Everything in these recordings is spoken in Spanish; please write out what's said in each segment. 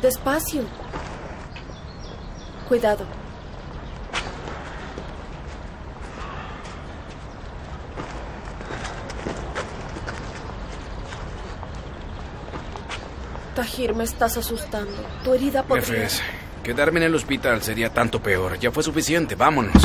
Despacio. Cuidado. Tahir, me estás asustando. Tu herida podría... Nefes, quedarme en el hospital sería tanto peor. Ya fue suficiente, vámonos.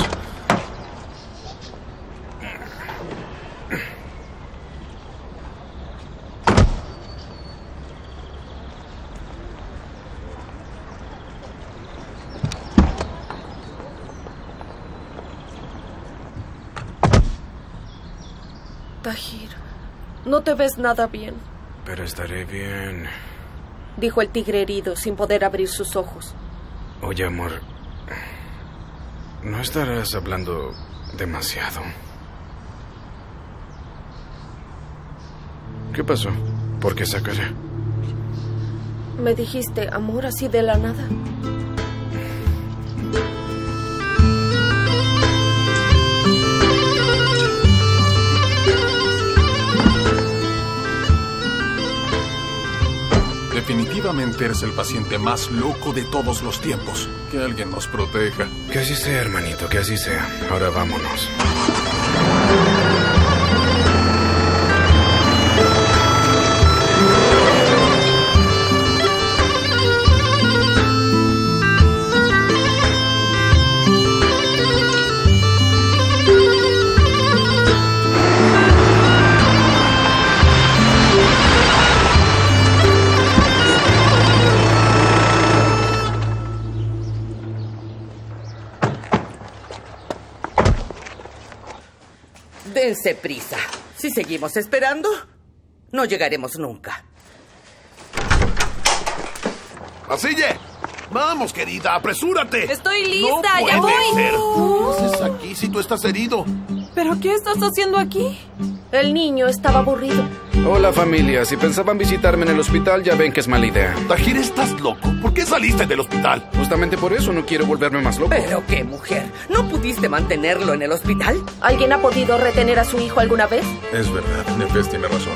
Tahir, no te ves nada bien, Pero estaré bien. dijo el tigre herido sin poder abrir sus ojos. Oye, amor. ¿No estarás hablando demasiado? ¿Qué pasó? ¿Por qué esa cara? Me dijiste amor así de la nada. Definitivamente eres el paciente más loco de todos los tiempos. Que alguien nos proteja. Que así sea, hermanito, que así sea. Ahora vámonos. Dense prisa. Si seguimos esperando, no llegaremos nunca. ¡Asille! Vamos, querida, apresúrate. Estoy lista, no ya puede voy. ser. ¿Qué haces aquí si tú estás herido? ¿Pero qué estás haciendo aquí? El niño estaba aburrido. Hola, familia. Si pensaban visitarme en el hospital, ya ven que es mala idea. Tajir, estás loco. ¿Por qué saliste del hospital? Justamente por eso no quiero volverme más loco. ¿Pero qué, mujer? ¿No pudiste mantenerlo en el hospital? ¿Alguien ha podido retener a su hijo alguna vez? Es verdad, Nefes tiene razón.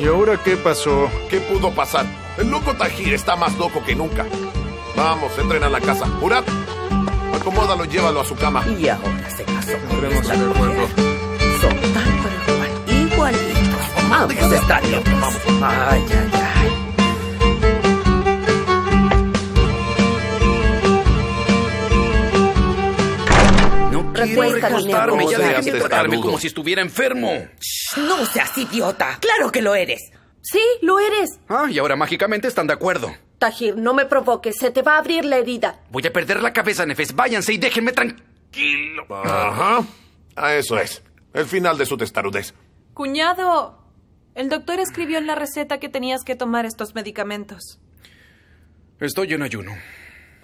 ¿Y ahora qué pasó? ¿Qué pudo pasar? El loco Tajir está más loco que nunca. Vamos, entren a la casa. Murat, acomódalo y llévalo a su cama. Y ahora se casó en el. Están hablar, locos. vamos. Ay, ay, ay. No quiero recostarme. Ya amor. dejen de Seas tratarme como si estuviera enfermo. No seas idiota. Claro que lo eres. Sí, lo eres. Ah, y ahora mágicamente están de acuerdo. Tahir, no me provoques, se te va a abrir la herida. Voy a perder la cabeza, Nefes. Váyanse y déjenme tranquilo. Ajá. Ah, eso es. El final de su testarudez. Cuñado, el doctor escribió en la receta que tenías que tomar estos medicamentos. Estoy en ayuno.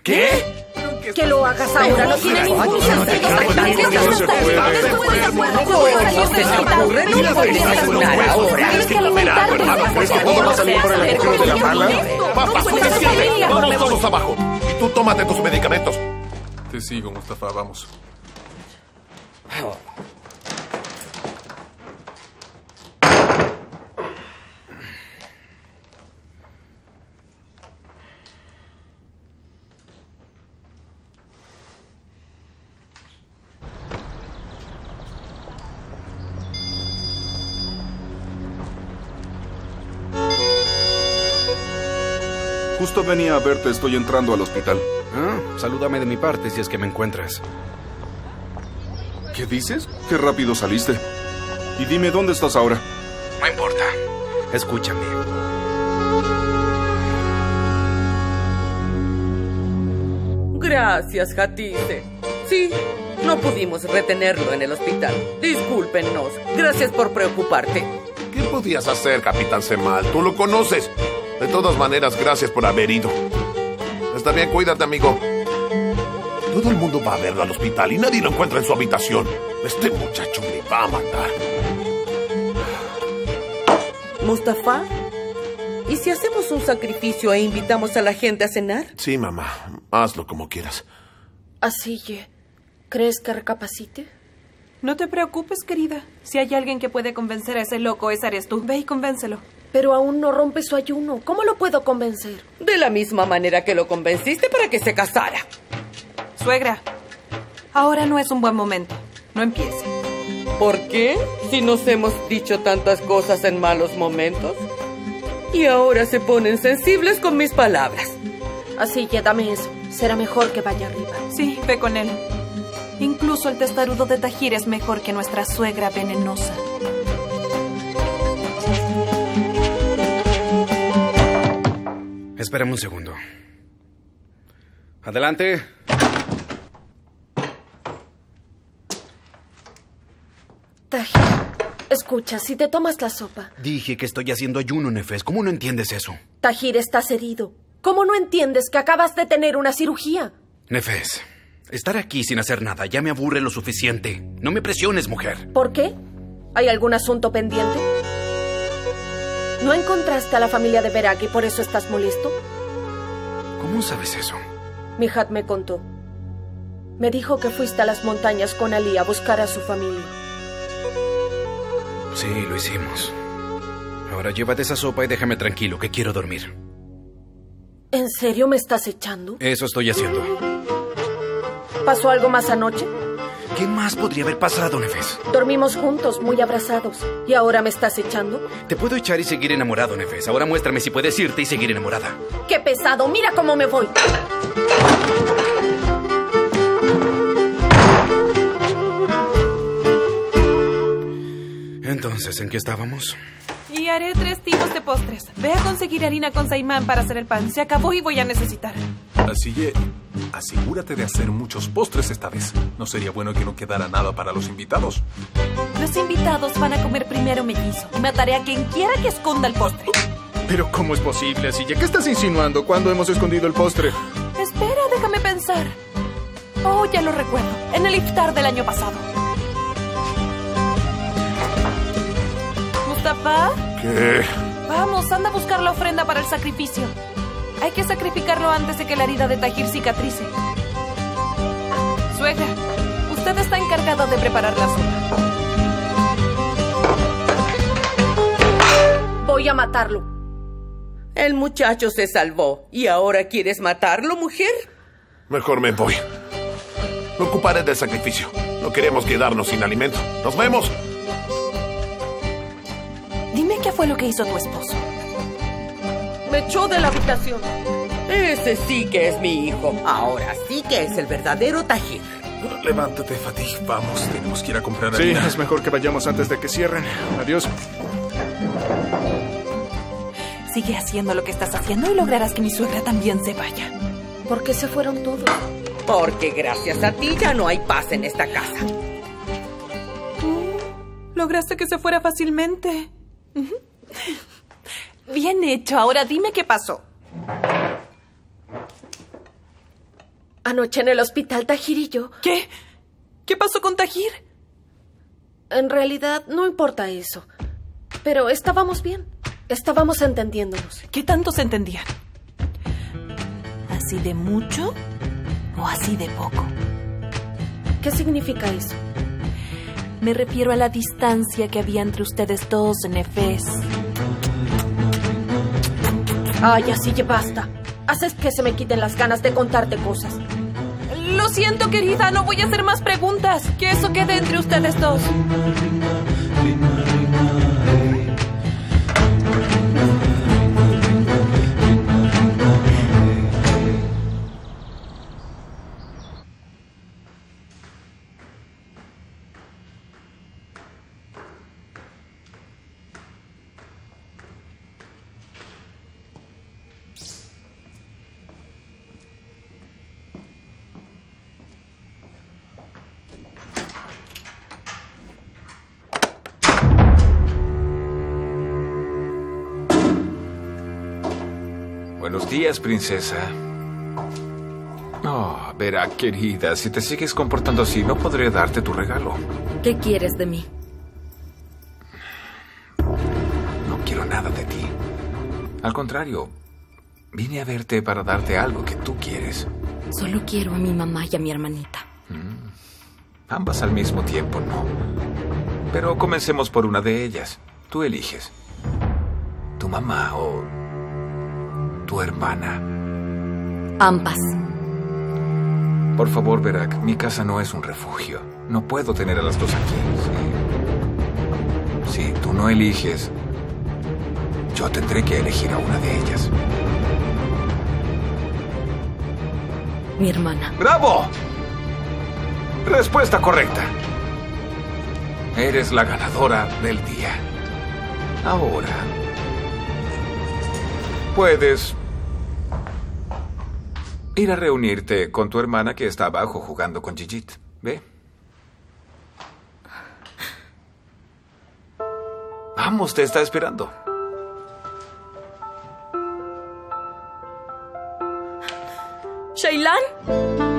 ¿Qué? Que lo hagas ahora no tiene ningún sentido. Vamos todos abajo. Y tú tómate tus medicamentos. Te sigo, Mustafa, vamos. Venía a verte, estoy entrando al hospital. Ah, salúdame de mi parte si es que me encuentras. ¿Qué dices? Qué rápido saliste. Y dime dónde estás ahora. No importa. Escúchame. Gracias, Hatise. Sí, no pudimos retenerlo en el hospital. Discúlpenos. Gracias por preocuparte. ¿Qué podías hacer, Capitán Semal? Tú lo conoces. De todas maneras, gracias por haber ido. Está bien, cuídate, amigo. Todo el mundo va a verlo al hospital y nadie lo encuentra en su habitación. Este muchacho me va a matar. Mustafa, ¿y si hacemos un sacrificio e invitamos a la gente a cenar? Sí, mamá. Hazlo como quieras. Así, ye. ¿crees que recapacite? No te preocupes, querida. Si hay alguien que puede convencer a ese loco, ese eres tú. Ve y convéncelo. Pero aún no rompe su ayuno. ¿Cómo lo puedo convencer? De la misma manera que lo convenciste para que se casara. Suegra, ahora no es un buen momento. No empiece. ¿Por qué? Si nos hemos dicho tantas cosas en malos momentos. Y ahora se ponen sensibles con mis palabras. Así, ye, dame eso. Será mejor que vaya arriba. Sí, ve con él. Incluso el testarudo de Tajir es mejor que nuestra suegra venenosa. Espérame un segundo. Adelante. Tajir, escucha, si te tomas la sopa. Dije que estoy haciendo ayuno, Nefes. ¿Cómo no entiendes eso? Tajir, estás herido. ¿Cómo no entiendes que acabas de tener una cirugía? Nefes, estar aquí sin hacer nada ya me aburre lo suficiente. No me presiones, mujer. ¿Por qué? ¿Hay algún asunto pendiente? ¿No encontraste a la familia de Berak y por eso estás molesto? ¿Cómo sabes eso? Mijat me contó. Me dijo que fuiste a las montañas con Ali a buscar a su familia. Sí, lo hicimos. Ahora llévate esa sopa y déjame tranquilo, que quiero dormir. ¿En serio me estás echando? Eso estoy haciendo. ¿Pasó algo más anoche? ¿Qué más podría haber pasado, Nefes? Dormimos juntos, muy abrazados. ¿Y ahora me estás echando? Te puedo echar y seguir enamorado, Nefes. Ahora muéstrame si puedes irte y seguir enamorada. ¡Qué pesado! ¡Mira cómo me voy! Entonces, ¿en qué estábamos? Y haré tres tipos de postres. Ve a conseguir harina con saimán para hacer el pan. Se acabó y voy a necesitar. Así que asegúrate de hacer muchos postres esta vez. No sería bueno que no quedara nada para los invitados. Los invitados van a comer primero mellizo. Y mataré a quien quiera que esconda el postre. Pero ¿cómo es posible, Asilla? ¿Qué estás insinuando? ¿Cuándo hemos escondido el postre? Espera, déjame pensar. Oh, ya lo recuerdo. En el iftar del año pasado. Mustafa, ¿Qué? vamos, anda a buscar la ofrenda para el sacrificio. Hay que sacrificarlo antes de que la herida de Tajir cicatrice. Suegra, usted está encargada de preparar la sopa. Voy a matarlo. El muchacho se salvó. ¿Y ahora quieres matarlo, mujer? Mejor me voy. Me ocuparé del sacrificio. No queremos quedarnos sin alimento. ¡Nos vemos! Dime qué fue lo que hizo tu esposo. Me echó de la habitación. Ese sí que es mi hijo. Ahora sí que es el verdadero Tajir. Levántate, Fatih. Vamos, tenemos que ir a comprar Sí, harina. es mejor que vayamos antes de que cierren. Adiós. Sigue haciendo lo que estás haciendo y lograrás que mi suegra también se vaya. ¿Por qué se fueron todos? Porque gracias a ti ya no hay paz en esta casa. Lograste que se fuera fácilmente. Bien hecho. Ahora dime qué pasó. Anoche en el hospital, Tajir y yo. ¿Qué? ¿Qué pasó con Tajir? En realidad, no importa eso. Pero estábamos bien. Estábamos entendiéndonos. ¿Qué tanto se entendían? ¿Así de mucho o así de poco? ¿Qué significa eso? Me refiero a la distancia que había entre ustedes dos, Nefes. Ay, así ya basta. Haces que se me quiten las ganas de contarte cosas. Lo siento, querida, no voy a hacer más preguntas. Que eso quede entre ustedes dos. Días, princesa. Oh, verá, querida, si te sigues comportando así, no podré darte tu regalo. ¿Qué quieres de mí? No quiero nada de ti. Al contrario, vine a verte para darte algo que tú quieres. Solo quiero a mi mamá y a mi hermanita. Ambas al mismo tiempo, no. Pero comencemos por una de ellas. Tú eliges. ¿Tu mamá o tu hermana? Ambas. Por favor, Verak, mi casa no es un refugio. No puedo tener a las dos aquí. Si, si tú no eliges, yo tendré que elegir a una de ellas. Mi hermana. ¡Bravo! Respuesta correcta. Eres la ganadora del día. Ahora, puedes ir a reunirte con tu hermana que está abajo jugando con Gigit. ¿Ve? Vamos, te está esperando. ¿Shailan?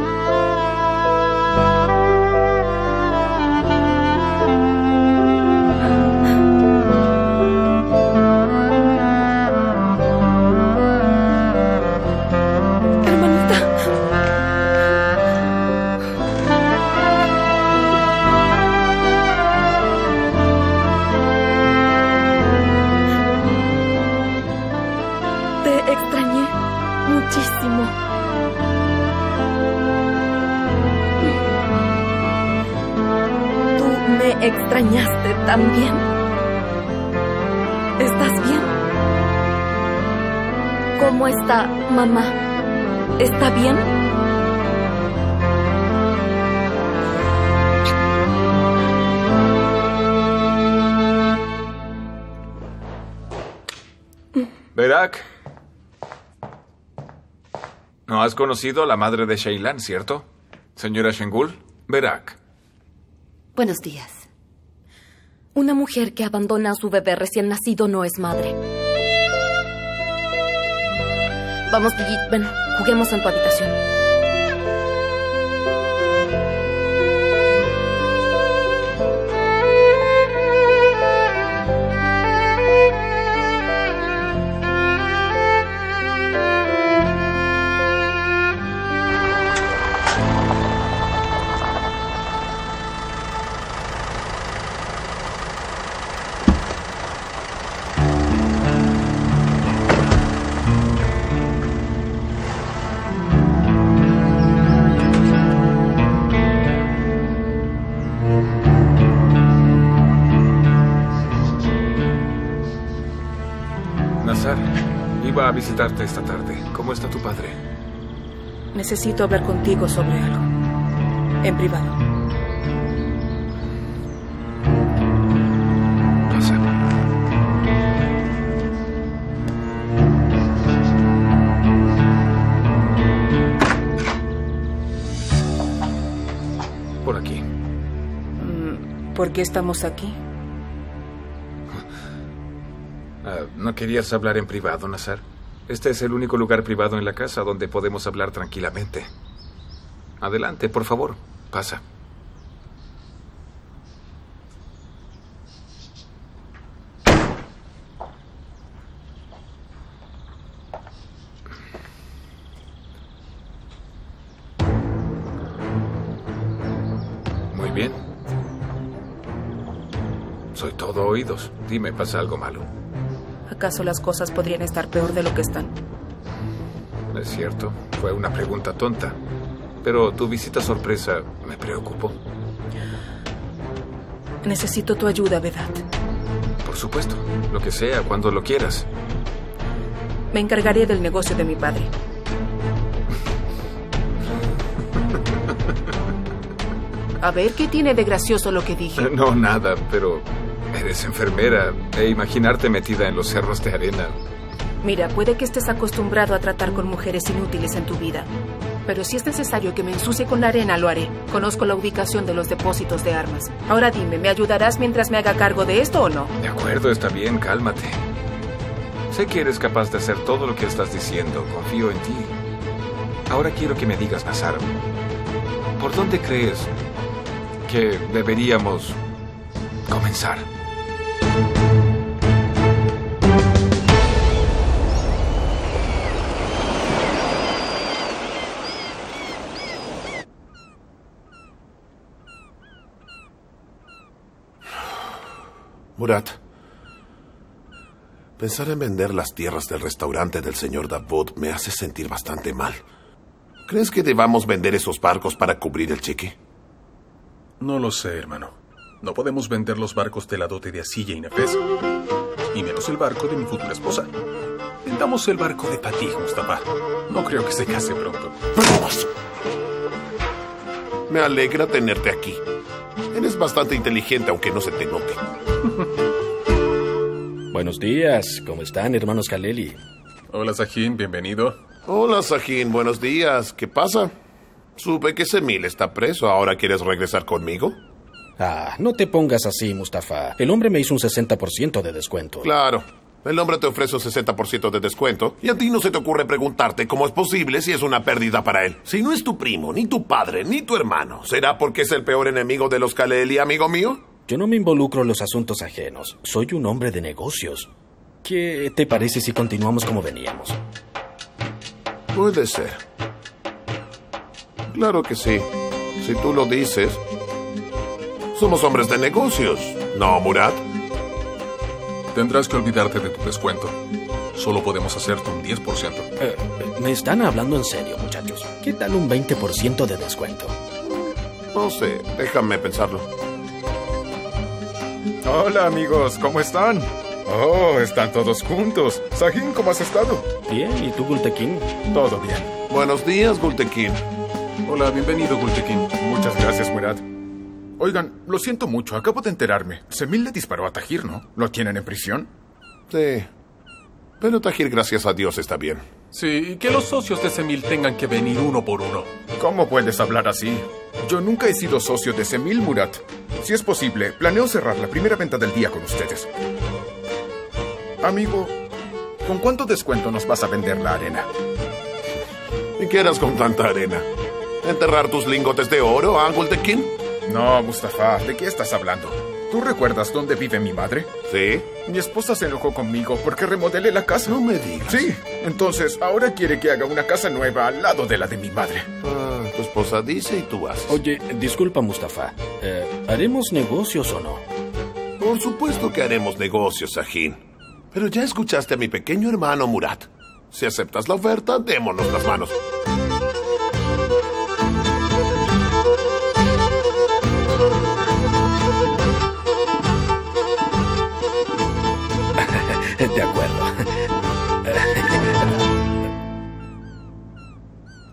Mamá? ¿Está bien? Verak. ¿No has conocido a la madre de Shailan, cierto? Señora Shengul. Verak. Buenos días. Una mujer que abandona a su bebé recién nacido no es madre. Vamos, Gigi, ven, juguemos en tu habitación. Visitarte esta tarde. ¿Cómo está tu padre? Necesito hablar contigo sobre algo. En privado. Pasa. Por aquí. ¿Por qué estamos aquí? Ah, ¿No querías hablar en privado, Nazar? Este es el único lugar privado en la casa donde podemos hablar tranquilamente. Adelante, por favor. Pasa. Muy bien. Soy todo oídos. Dime, ¿pasa algo malo? ¿Acaso las cosas podrían estar peor de lo que están? Es cierto, fue una pregunta tonta. Pero tu visita sorpresa me preocupó. Necesito tu ayuda, Vedat. Por supuesto, lo que sea, cuando lo quieras. Me encargaré del negocio de mi padre. A ver, ¿qué tiene de gracioso lo que dije? No, nada, pero eres enfermera e imaginarte metida en los cerros de arena. Mira, puede que estés acostumbrado a tratar con mujeres inútiles en tu vida. Pero si es necesario que me ensucie con la arena, lo haré. Conozco la ubicación de los depósitos de armas. Ahora dime, ¿me ayudarás mientras me haga cargo de esto o no? De acuerdo, está bien, cálmate. Sé que eres capaz de hacer todo lo que estás diciendo. Confío en ti. Ahora quiero que me digas, Nazar, ¿por dónde crees que deberíamos comenzar? Murat, pensar en vender las tierras del restaurante del señor Davud me hace sentir bastante mal. ¿Crees que debamos vender esos barcos para cubrir el cheque? No lo sé, hermano. No podemos vender los barcos de la dote de Asilla y Nefes. Y menos el barco de mi futura esposa. Vendamos el barco de Patij, Mustafa. No creo que se case pronto. ¡Vamos! Me alegra tenerte aquí. Eres bastante inteligente, aunque no se te note. Buenos días, ¿cómo están, hermanos Kaleli? Hola, Sahin, bienvenido. Hola, Sahin, buenos días. ¿Qué pasa? Supe que Semil está preso. ¿Ahora quieres regresar conmigo? Ah, no te pongas así, Mustafa. El hombre me hizo un 60% de descuento. Claro. El hombre te ofrece un 60% de descuento y a ti no se te ocurre preguntarte cómo es posible si es una pérdida para él. Si no es tu primo, ni tu padre, ni tu hermano, ¿será porque es el peor enemigo de los Kaleli, amigo mío? Yo no me involucro en los asuntos ajenos. Soy un hombre de negocios. ¿Qué te parece si continuamos como veníamos? Puede ser. Claro que sí. Si tú lo dices. Somos hombres de negocios. ¿No, Murat? Tendrás que olvidarte de tu descuento. Solo podemos hacerte un 10%. Eh, me están hablando en serio, muchachos. ¿Qué tal un 20% de descuento? No sé, déjame pensarlo. Hola amigos, ¿cómo están? Oh, están todos juntos. Sahin, ¿cómo has estado? Bien, ¿y tú, Gultekin? Todo bien. Buenos días, Gultekin. Hola, bienvenido, Gultekin. Muchas gracias, Murat. Oigan, lo siento mucho, acabo de enterarme. Semil le disparó a Tajir, ¿no? ¿Lo tienen en prisión? Sí. Pero Tajir, gracias a Dios, está bien. Sí, y que los socios de Semil tengan que venir uno por uno. ¿Cómo puedes hablar así? Yo nunca he sido socio de Semil, Murat. Si es posible, planeo cerrar la primera venta del día con ustedes. Amigo, ¿con cuánto descuento nos vas a vender la arena? ¿Y qué harás con tanta arena? ¿Enterrar tus lingotes de oro, Angultekin? No, Mustafa, ¿de qué estás hablando? ¿Tú recuerdas dónde vive mi madre? Sí. Mi esposa se enojó conmigo porque remodelé la casa. No me digas. Sí. Entonces, ahora quiere que haga una casa nueva al lado de la de mi madre. Ah, tu esposa dice y tú haces. Oye, disculpa, Mustafa. Eh, ¿Haremos negocios o no? Por supuesto que haremos negocios, Sahin. Pero ya escuchaste a mi pequeño hermano Murat. Si aceptas la oferta, démonos las manos.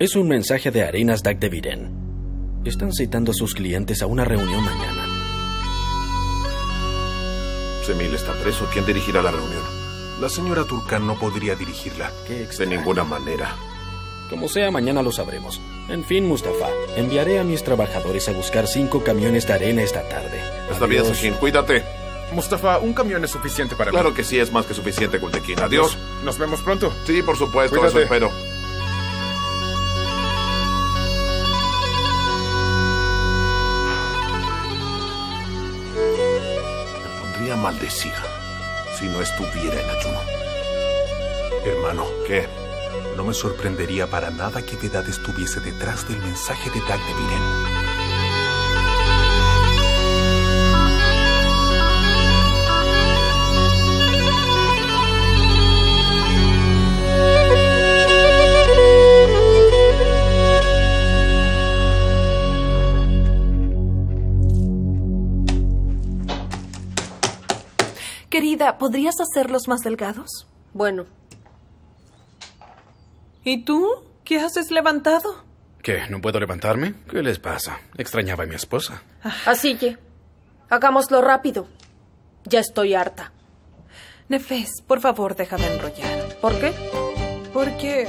Es un mensaje de Arenas Dagdeviren. Están citando a sus clientes a una reunión mañana. Semil está preso. ¿Quién dirigirá la reunión? La señora Turcan no podría dirigirla. Qué De ninguna manera. Como sea, mañana lo sabremos. En fin, Mustafa, enviaré a mis trabajadores a buscar cinco camiones de arena esta tarde. Está bien. Sahin. Cuídate. Mustafa, un camión es suficiente para Claro mí. que sí, es más que suficiente, Gultekin. Adiós. Nos vemos pronto. Sí, por supuesto, Cuídate. eso espero. Si no estuviera en ayuno. Hermano, ¿Qué? no me sorprendería para nada que Vedad estuviese detrás del mensaje de Dag Querida, ¿podrías hacerlos más delgados? Bueno, ¿Y tú? ¿Qué haces levantado? ¿Qué? ¿No puedo levantarme? ¿Qué les pasa? Extrañaba a mi esposa. así que. Hagámoslo rápido. Ya estoy harta. Nefes, por favor, deja de enrollar. ¿Por qué? Porque,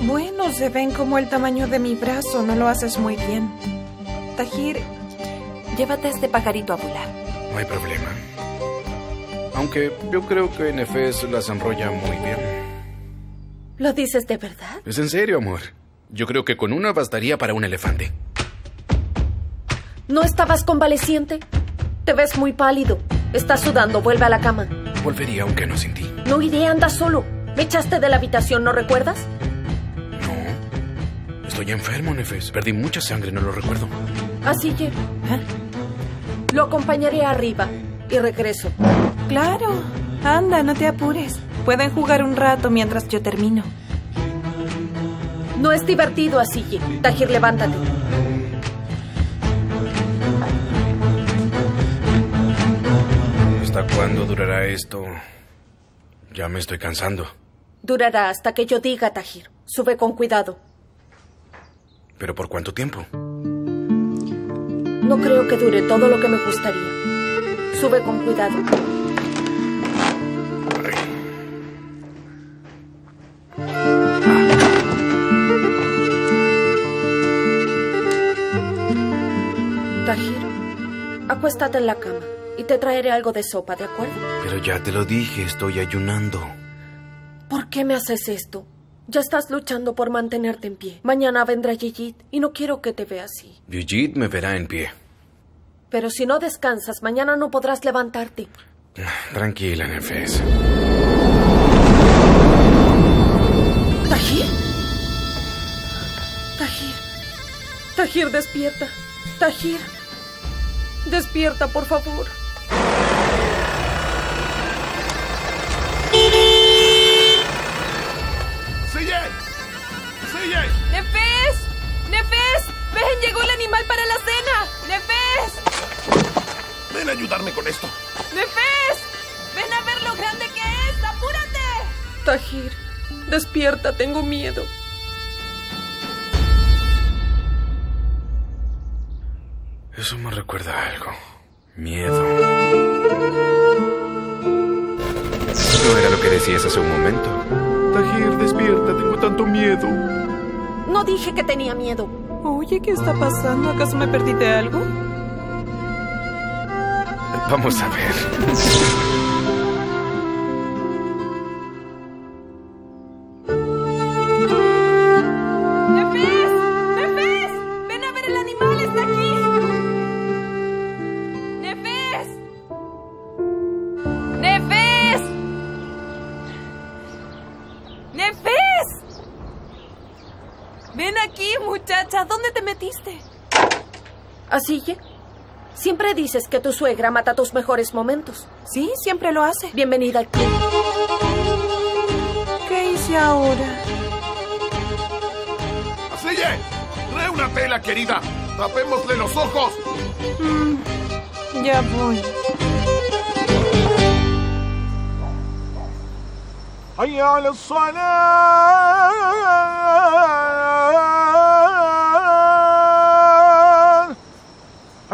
bueno, se ven como el tamaño de mi brazo. No lo haces muy bien. Tajir, llévate a este pajarito a volar. No hay problema. Aunque yo creo que Nefes las enrolla muy bien. ¿Lo dices de verdad? Es en serio, amor. Yo creo que con una bastaría para un elefante. ¿No estabas convaleciente? Te ves muy pálido. Estás sudando. Vuelve a la cama. Volvería aunque no sin ti. No iré, anda solo. Me echaste de la habitación, ¿no recuerdas? Estoy enfermo, Nefes. Perdí mucha sangre, no lo recuerdo. Así que... Lo acompañaré arriba y regreso. Claro. Anda, no te apures. Pueden jugar un rato mientras yo termino. No es divertido así, Tajir, levántate. ¿Hasta cuándo durará esto? Ya me estoy cansando. Durará hasta que yo diga, Tajir. Sube con cuidado. ¿Pero por cuánto tiempo? No creo que dure todo lo que me gustaría. Sube con cuidado. Tajir, acuéstate en la cama y te traeré algo de sopa, ¿de acuerdo? Pero ya te lo dije, estoy ayunando. ¿Por qué me haces esto? Ya estás luchando por mantenerte en pie. Mañana vendrá Yiyit y no quiero que te vea así. Yuyit me verá en pie. Pero si no descansas, mañana no podrás levantarte. Tranquila, Nefes. ¿Tajir? Tajir. Tajir, despierta. Tajir. Despierta, por favor. ¡Sigue! ¡Sigue! ¡Nefes! ¡Nefes! ¡Ven! ¡Llegó el animal para la cena! ¡Nefes! Ven a ayudarme con esto. ¡Nefes! ¡Ven a ver lo grande que es! ¡Apúrate! Tajir, despierta, tengo miedo. Eso me recuerda a algo. Miedo. No era lo que decías hace un momento. Tajir, despierta, tengo tanto miedo. No dije que tenía miedo. Oye, ¿qué está pasando? ¿Acaso me perdí de algo? Vamos a ver. ¡Nefes! ¡Nefes! ¡Ven a ver el animal! ¡Está aquí! ¡Nefes! ¡Nefes! ¡Nefes! Ven aquí, muchacha. ¿Dónde te metiste? ¿Así que? Siempre dices que tu suegra mata tus mejores momentos. Sí, siempre lo hace. Bienvenida al club. ¿Qué hice ahora? ¡Aseye! ¡Trae una tela, querida! ¡Tapémosle los ojos! Mm, ya voy. ¡Ay, a la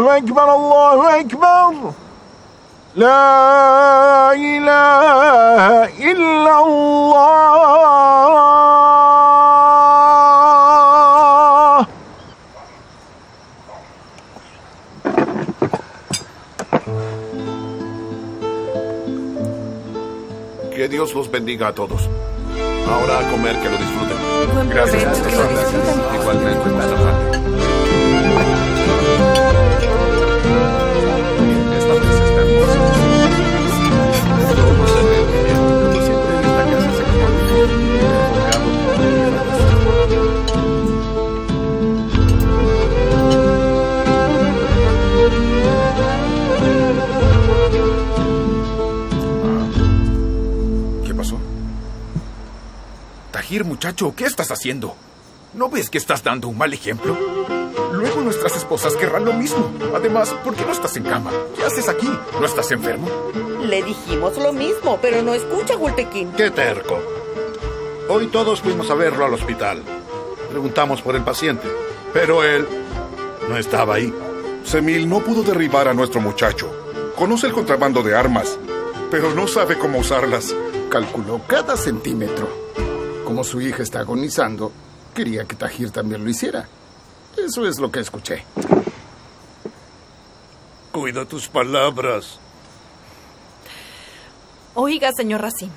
الله أكبر الله أكبر لا إله إلا الله Que Dios los bendiga a todos. Ahora a comer, que lo disfruten. Buen Gracias, Muchacho, ¿qué estás haciendo? ¿No ves que estás dando un mal ejemplo? Luego nuestra nuestras esposas querrán lo mismo. Además, ¿por qué no estás en cama? ¿Qué haces aquí? ¿No estás enfermo? Le dijimos lo mismo, pero no escucha, Gultequín. Qué terco. Hoy todos fuimos a verlo al hospital. Preguntamos por el paciente, pero él no estaba ahí. Semil no pudo derribar a nuestro muchacho. Conoce el contrabando de armas, pero no sabe cómo usarlas. Calculó cada centímetro. Como su hija está agonizando, quería que Tajir también lo hiciera. Eso es lo que escuché. Cuida tus palabras. Oiga, señor Racine.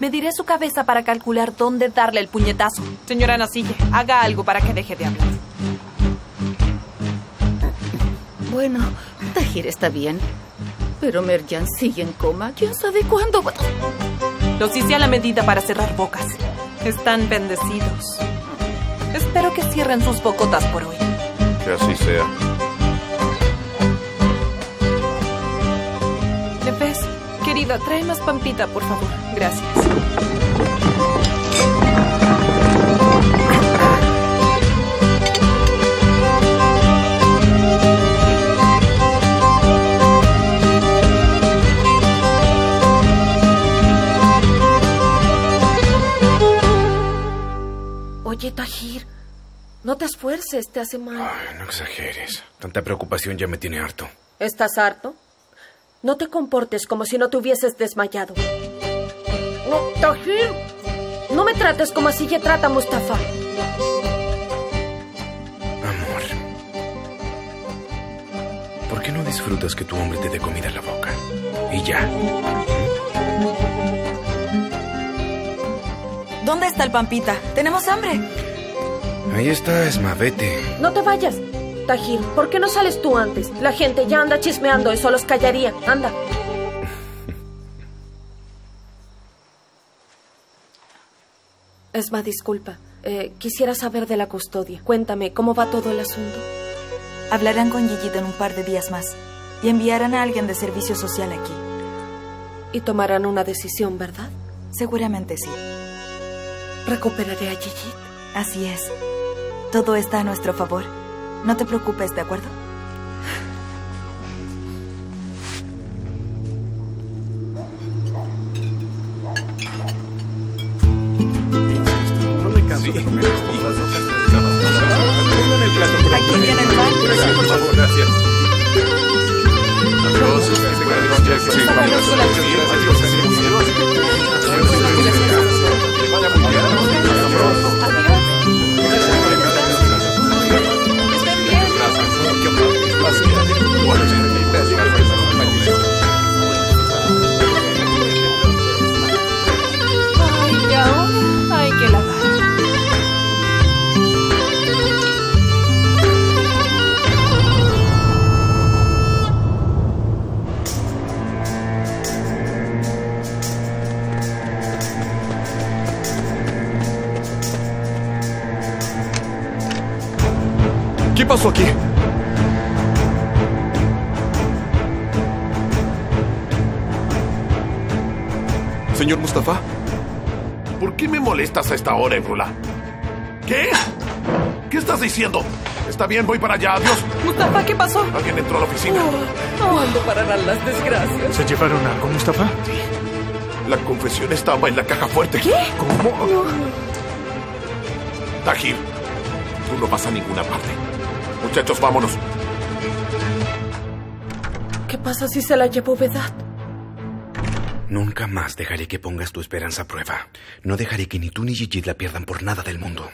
Mediré su cabeza para calcular dónde darle el puñetazo. Señora Nasille, haga algo para que deje de hablar. Bueno, Tajir está bien. Pero Merjan sigue en coma. ¿Quién sabe cuándo? va- Los hice a la medida para cerrar bocas. Están bendecidos. Espero que cierren sus bocotas por hoy. Que así sea. Nefes, querida, trae más pampita, por favor. Gracias. Oye, Tajir, no te esfuerces, te hace mal. No exageres. Tanta preocupación ya me tiene harto. ¿Estás harto? No te comportes como si no te hubieses desmayado. No, Tajir, no me trates como así que trata Mustafa. Amor. ¿Por qué no disfrutas que tu hombre te dé comida en la boca? Y ya. ¿Dónde está el Pampita? Tenemos hambre. Ahí está, Esma, vete. No te vayas. Tajir, ¿por qué no sales tú antes? La gente ya anda chismeando, eso los callaría. Anda. Esma, disculpa. Eh, quisiera saber de la custodia. Cuéntame, ¿cómo va todo el asunto? Hablarán con Yeyito en un par de días más y enviarán a alguien de servicio social aquí. Y tomarán una decisión, ¿verdad? Seguramente sí. Recuperaré a Yeyit. Así es. Todo está a nuestro favor. No te preocupes, ¿de acuerdo? Pasó aquí? Señor Mustafa. ¿Por qué me molestas a esta hora, Emrula? ¿Qué? ¿Qué estás diciendo? Está bien, voy para allá. Adiós. Mustafa, ¿qué pasó? Alguien entró a la oficina. ¿Cuándo pararán las desgracias? ¿Se llevaron algo, Mustafa? La confesión estaba en la caja fuerte. ¿Qué? ¿Cómo? Tajir, tú no vas a ninguna parte. Muchachos, vámonos. ¿Qué pasa si se la llevó Vedat? Nunca más dejaré que pongas tu esperanza a prueba. No dejaré que ni tú ni Gigi la pierdan por nada del mundo.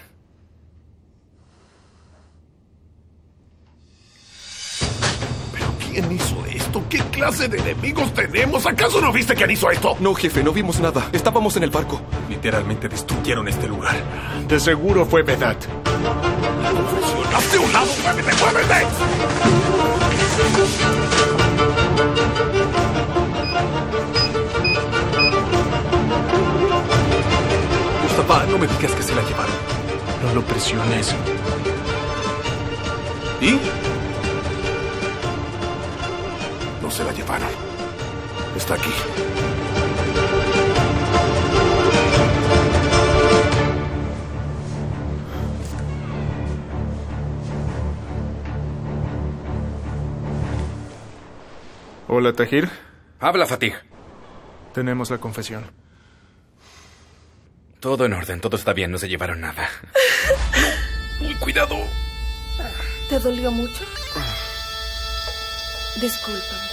¿Quién hizo esto? ¿Qué clase de enemigos tenemos? ¿Acaso no viste quién hizo esto? No, jefe, no vimos nada. Estábamos en el barco. Literalmente destruyeron este lugar. De seguro fue Vedat. ¡Hazte! ¡Muévete, muévete! Mustafa, no me digas que se la llevaron. No lo presiones. Hola, Tajir. Habla, Fatig. Tenemos la confesión. Todo en orden, todo está bien, no se llevaron nada. Uy, cuidado. ¿Te dolió mucho? Discúlpame.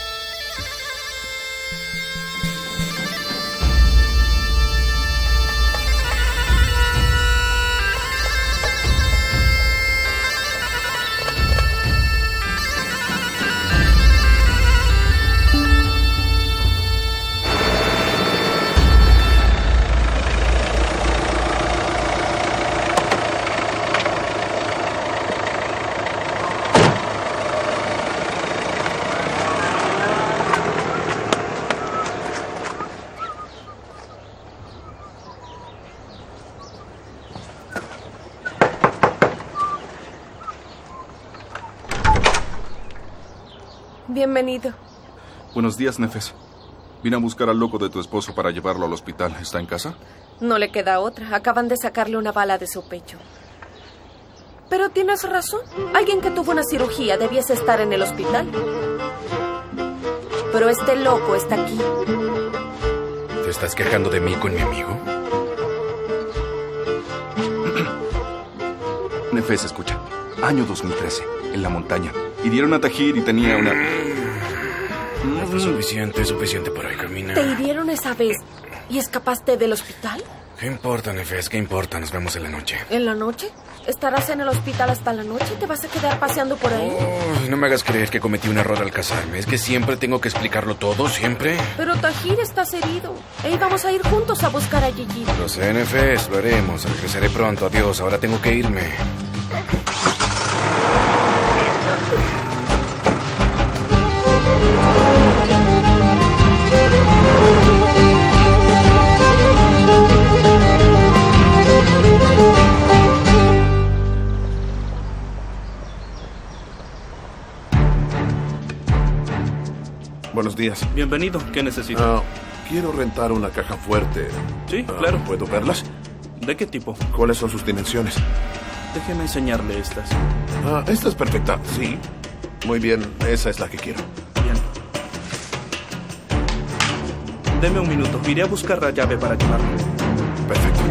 Bienvenido. Buenos días, Nefes. Vine a buscar al loco de tu esposo para llevarlo al hospital. ¿Está en casa? No le queda otra. Acaban de sacarle una bala de su pecho. Pero tienes razón. Alguien que tuvo una cirugía debiese estar en el hospital. Pero este loco está aquí. ¿Te estás quejando de mí con mi amigo? Nefes, escucha. Año 2013, en la montaña. Hirieron a Tajir y tenía una... No fue suficiente, suficiente por hoy, camina. ¿Te hirieron esa vez y escapaste del hospital? ¿Qué importa, Nefes? ¿Qué importa? Nos vemos en la noche. ¿En la noche? ¿Estarás en el hospital hasta la noche? ¿Te vas a quedar paseando por ahí? No me hagas creer que cometí un error al casarme. Es que siempre tengo que explicarlo todo, siempre. Pero Tajir estás herido. E íbamos a ir juntos a buscar a Gigi. Lo sé, Nefes, lo haremos. Regresaré pronto. Adiós, ahora tengo que irme. Buenos días. Bienvenido. ¿Qué necesita? Ah, quiero rentar una caja fuerte. Sí, Ah, claro. ¿Puedo verlas? ¿De qué tipo? ¿Cuáles son sus dimensiones? Déjeme enseñarle estas. Ah, esta es perfecta. Sí. Muy bien, esa es la que quiero. Bien. Deme un minuto. Iré a buscar la llave para llevarlo. Perfecto.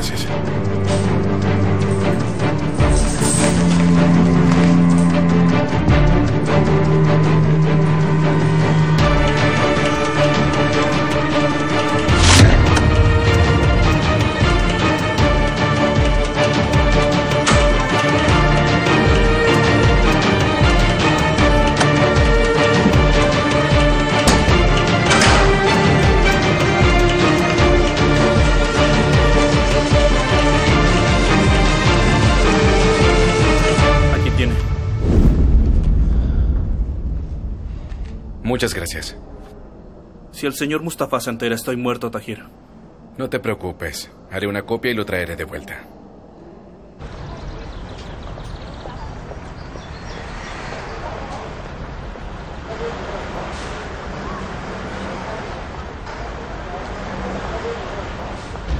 谢谢 gracias. Si el señor Mustafa se entera, estoy muerto, Tajir. No te preocupes. Haré una copia y lo traeré de vuelta.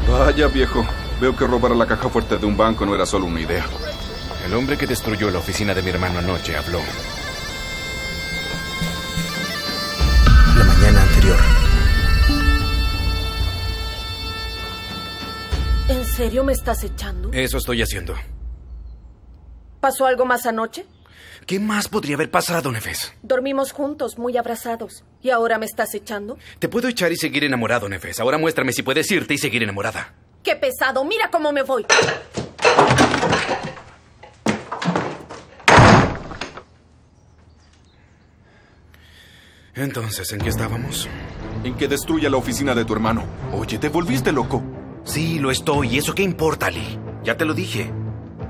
Vaya, viejo. Veo que robar la caja fuerte de un banco no era solo una idea. El hombre que destruyó la oficina de mi hermano anoche habló. ¿En serio me estás echando? Eso estoy haciendo. ¿Pasó algo más anoche? ¿Qué más podría haber pasado, Nefes? Dormimos juntos, muy abrazados. ¿Y ahora me estás echando? Te puedo echar y seguir enamorado, Nefes. Ahora muéstrame si puedes irte y seguir enamorada. ¡Qué pesado! ¡Mira cómo me voy! Entonces, ¿en qué estábamos? En que destruya la oficina de tu hermano. Oye, ¿te volviste loco? Sí, lo estoy. ¿Y eso qué importa, Ali? Ya te lo dije.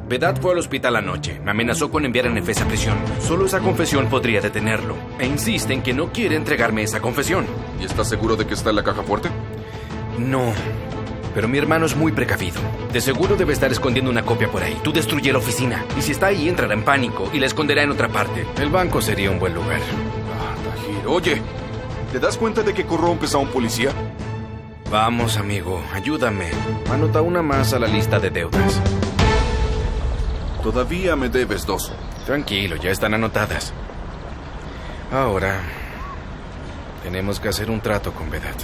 Vedad fue al hospital anoche. Me amenazó con enviar a Nefes a prisión. Solo esa confesión podría detenerlo. E insiste en que no quiere entregarme esa confesión. ¿Y estás seguro de que está en la caja fuerte? No. Pero mi hermano es muy precavido. De seguro debe estar escondiendo una copia por ahí. Tú destruye la oficina. Y si está ahí, entrará en pánico y la esconderá en otra parte. El banco sería un buen lugar. Oye, ¿te das cuenta de que corrompes a un policía? Vamos, amigo, ayúdame. Anota una más a la lista de deudas. Todavía me debes dos. Tranquilo, ya están anotadas. Ahora, tenemos que hacer un trato con Vedat.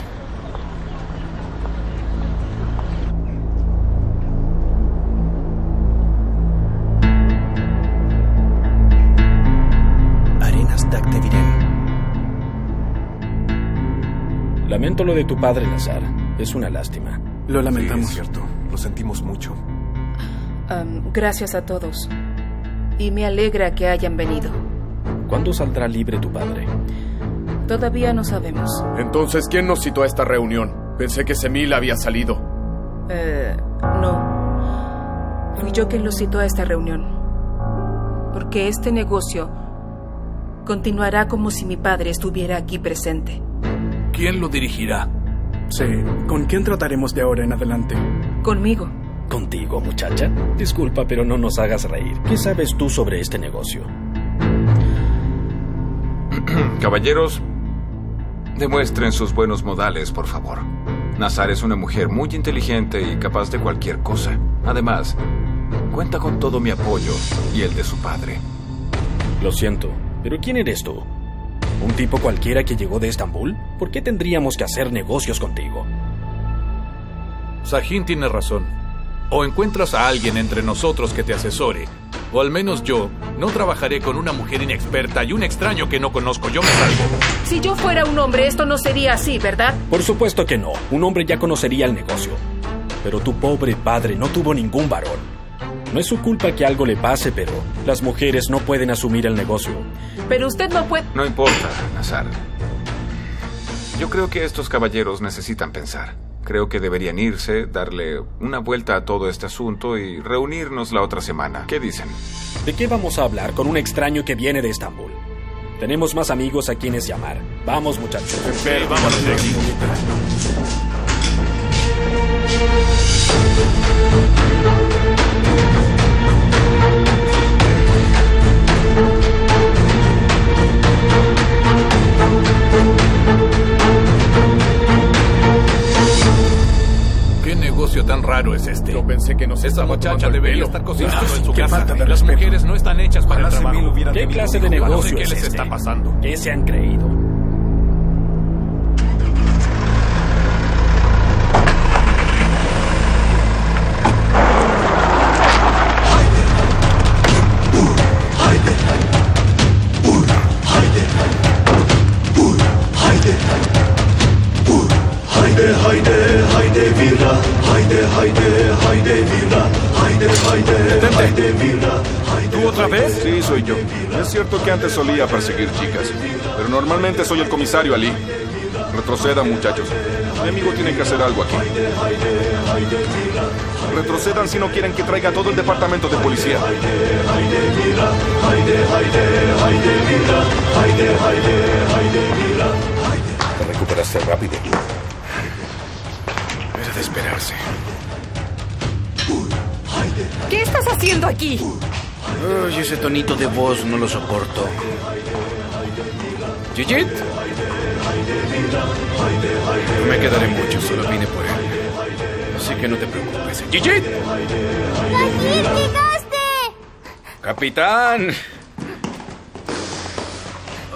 Lamento lo de tu padre, Lazar. Es una lástima. Lo lamentamos. Sí, es cierto. Lo sentimos mucho. Um, gracias a todos. Y me alegra que hayan venido. ¿Cuándo saldrá libre tu padre? Todavía no sabemos. Entonces, ¿quién nos citó a esta reunión? Pensé que Semil había salido. Eh, no. Fui yo quien lo citó a esta reunión. Porque este negocio continuará como si mi padre estuviera aquí presente. ¿Quién lo dirigirá? Sí, ¿con quién trataremos de ahora en adelante? Conmigo. ¿Contigo, muchacha? Disculpa, pero no nos hagas reír. ¿Qué sabes tú sobre este negocio? Caballeros, demuestren sus buenos modales, por favor. Nazar es una mujer muy inteligente y capaz de cualquier cosa. Además, cuenta con todo mi apoyo y el de su padre. Lo siento, pero ¿quién eres tú? ¿Un tipo cualquiera que llegó de Estambul? ¿Por qué tendríamos que hacer negocios contigo? Sahin tiene razón. O encuentras a alguien entre nosotros que te asesore, o al menos yo no trabajaré con una mujer inexperta y un extraño que no conozco. Yo me salgo. Si yo fuera un hombre, esto no sería así, ¿verdad? Por supuesto que no. Un hombre ya conocería el negocio. Pero tu pobre padre no tuvo ningún varón. No es su culpa que algo le pase, pero las mujeres no pueden asumir el negocio. Pero usted no puede... No importa, Nazar. Yo creo que estos caballeros necesitan pensar. Creo que deberían irse, darle una vuelta a todo este asunto y reunirnos la otra semana. ¿Qué dicen? ¿De qué vamos a hablar con un extraño que viene de Estambul? Tenemos más amigos a quienes llamar. Vamos, muchachos. Vamos negocio tan raro es este? Yo pensé que nos Esa muchacha el debería estar cocinando en su casa. falta de Las respeto. mujeres no están hechas para el Ojalá trabajo. Semil hubiera ¿Qué clase de hijo. No sé negocio qué es les este? está pasando. ¿Qué se han creído? Cierto que antes solía perseguir chicas, pero normalmente soy el comisario Ali. Retrocedan, muchachos. Mi amigo tiene que hacer algo aquí. Retrocedan si no quieren que traiga todo el departamento de policía. Te recuperaste rápido. Era de esperarse. ¿Qué estás haciendo aquí? Ay, ese tonito de voz no lo soporto. ¿Gigit? No me quedaré mucho, solo vine por él. Así que no te preocupes. ¡Gigit! llegaste! ¡Capitán!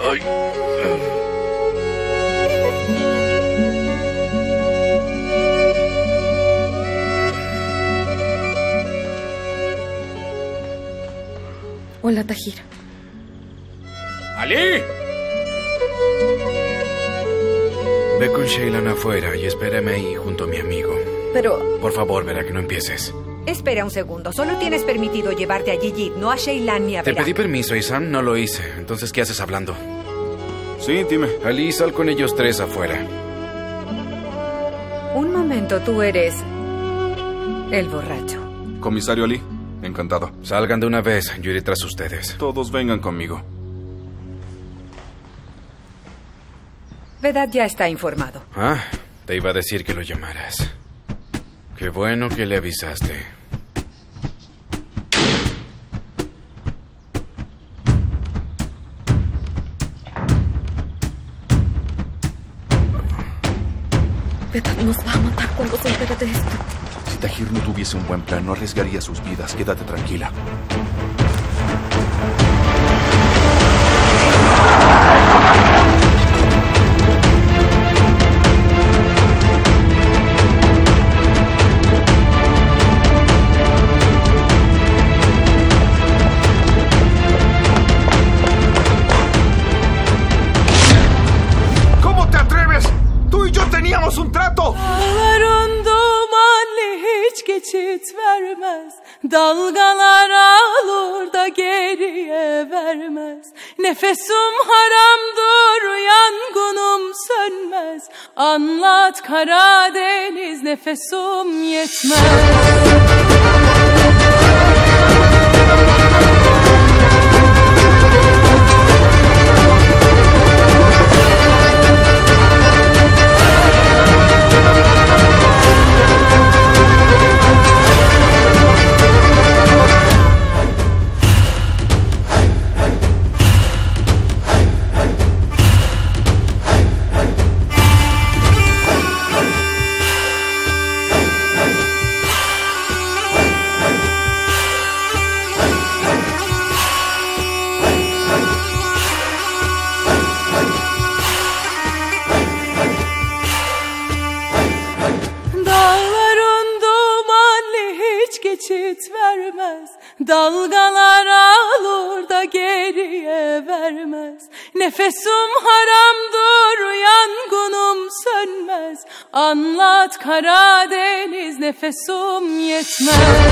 Ay. Hola, Tajir. ¡Ali! Ve con Shaylan afuera y espérame ahí junto a mi amigo. Pero, Por favor, verá que no empieces. espera un segundo. Solo tienes permitido llevarte a Gigi, no a Sheilan ni a Te pedí permiso y Sam no lo hice. Entonces, ¿qué haces hablando? Sí, dime. Ali, sal con ellos tres afuera. Un momento, tú eres... el borracho. Comisario Ali, encantado. Salgan de una vez, yo iré tras ustedes. Todos vengan conmigo. Vedad ya está informado. Ah, te iba a decir que lo llamaras. Qué bueno que le avisaste. Vedad nos va a matar cuando se entere de esto. Si Tahir no tuviese un buen plan, no arriesgaría sus vidas. Quédate tranquila. Nefesum yetmez Jesús mi es más.